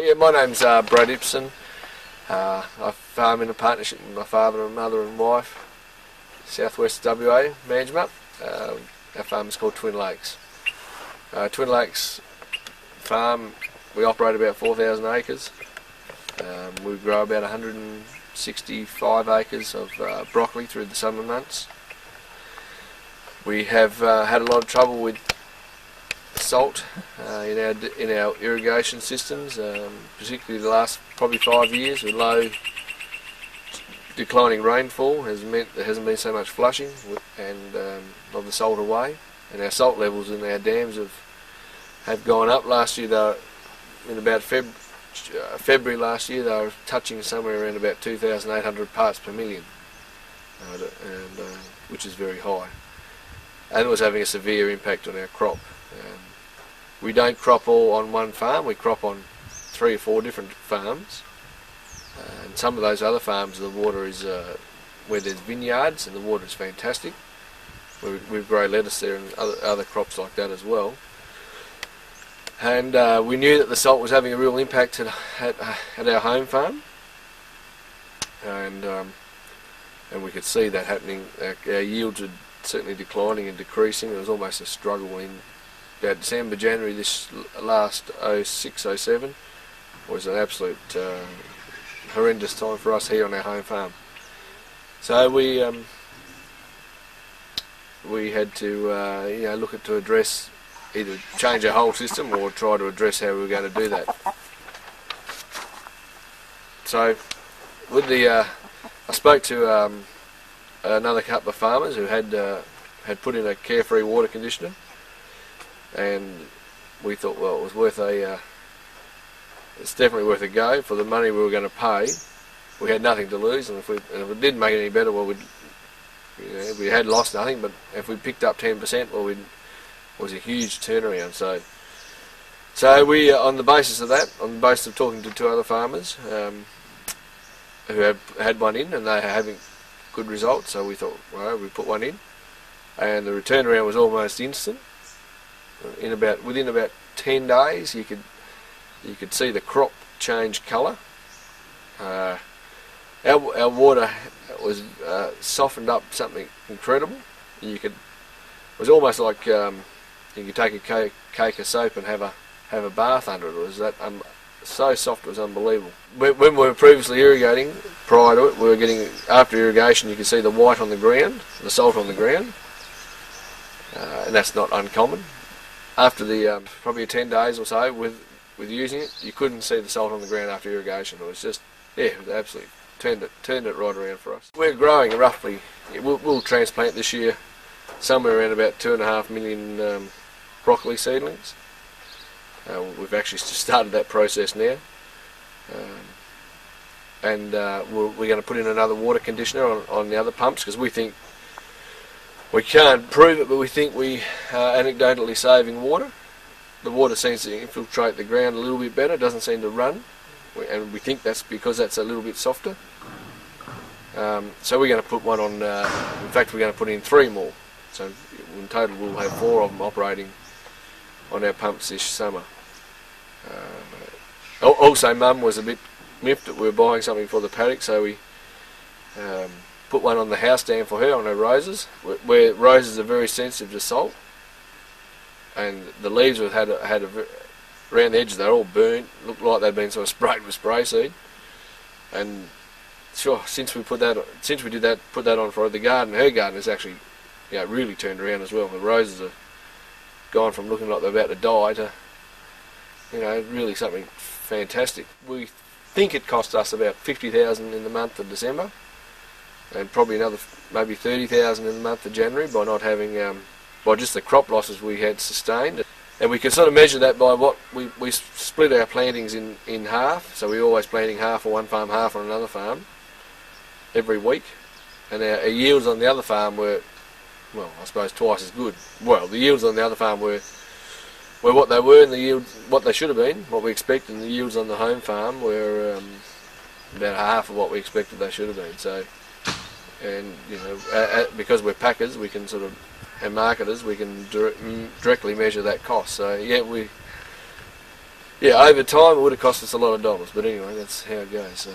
Yeah, my name's uh, Brad Ipsen. Uh, I farm in a partnership with my father and mother and wife, Southwest WA management. Uh, our farm is called Twin Lakes. Uh, Twin Lakes farm, we operate about 4,000 acres. Um, we grow about 165 acres of uh, broccoli through the summer months. We have uh, had a lot of trouble with salt uh, in our in our irrigation systems, um, particularly the last probably five years with low declining rainfall has meant there hasn't been so much flushing and um, of the salt away, and our salt levels in our dams have have gone up. Last year were in about Feb, uh, February last year they were touching somewhere around about 2,800 parts per million, uh, and, uh, which is very high, and it was having a severe impact on our crop. Um, we don't crop all on one farm, we crop on three or four different farms. Uh, and some of those other farms, the water is uh, where there's vineyards and the water is fantastic. We, we grow lettuce there and other, other crops like that as well. And uh, we knew that the salt was having a real impact at, at, at our home farm. And um, and we could see that happening. Our, our yields were certainly declining and decreasing. It was almost a struggle in about December, January this last 06, 07 was an absolute uh, horrendous time for us here on our home farm. So we um, we had to uh, you know look at to address either change our whole system or try to address how we were going to do that. So with the uh, I spoke to um, another couple of farmers who had uh, had put in a carefree water conditioner and we thought, well, it was worth a. Uh, it's definitely worth a go for the money we were going to pay. We had nothing to lose, and if we and if it didn't make it any better, well, we'd you know, we had lost nothing. But if we picked up ten percent, well, it was a huge turnaround. So, so we, uh, on the basis of that, on the basis of talking to two other farmers um, who had had one in, and they are having good results, so we thought, well, we put one in, and the turnaround was almost instant in about within about 10 days you could you could see the crop change colour uh, our, our water was uh, softened up something incredible you could it was almost like um, you could take a cake, cake, of soap and have a have a bath under it. It was that um, so soft it was unbelievable. When, when, we were previously irrigating, prior to it, we were getting after irrigation you could see the white on the ground, the salt on the ground, uh, and that's not uncommon after the um, probably 10 days or so with with using it, you couldn't see the salt on the ground after irrigation. It was just yeah, it absolutely turned it turned it right around for us. We're growing roughly. We'll, we'll transplant this year somewhere around about two and a half million um, broccoli seedlings. Uh, we've actually started that process now. Um, and uh, we're, we're, going to put in another water conditioner on, on the other pumps because we think we can't prove it, but we think we are anecdotally saving water. The water seems to infiltrate the ground a little bit better, doesn't seem to run, and we think that's because that's a little bit softer. Um, so we're going to put one on, uh, in fact we're going to put in three more. So in total we'll have four of them operating on our pumps this summer. Uh, also Mum was a bit miffed that we were buying something for the paddock, so we um, put one on the house dam for her on her roses, where roses are very sensitive to salt, and the leaves have had a, had a, around the edges they're all burnt, looked like they'd been sort of sprayed with spray seed, and sure since we put that since we did that put that on for the garden, her garden has actually you know really turned around as well. The roses have gone from looking like they're about to die to you know really something fantastic. We think it cost us about fifty thousand in the month of December and probably another maybe 30,000 in the month of January by not having, um, by just the crop losses we had sustained. And we can sort of measure that by what we, we split our plantings in, in half, so we're always planting half on one farm, half on another farm every week. And our, our yields on the other farm were, well, I suppose twice as good. Well, the yields on the other farm were were what they were, and the yields what they should have been, what we expected. And the yields on the home farm were um, about half of what we expected they should have been. So and you know, uh, because we're packers, we can sort of and marketers, we can dire- directly measure that cost. So yeah, we Yeah, over time it would have cost us a lot of dollars, but anyway, that's how it goes. So.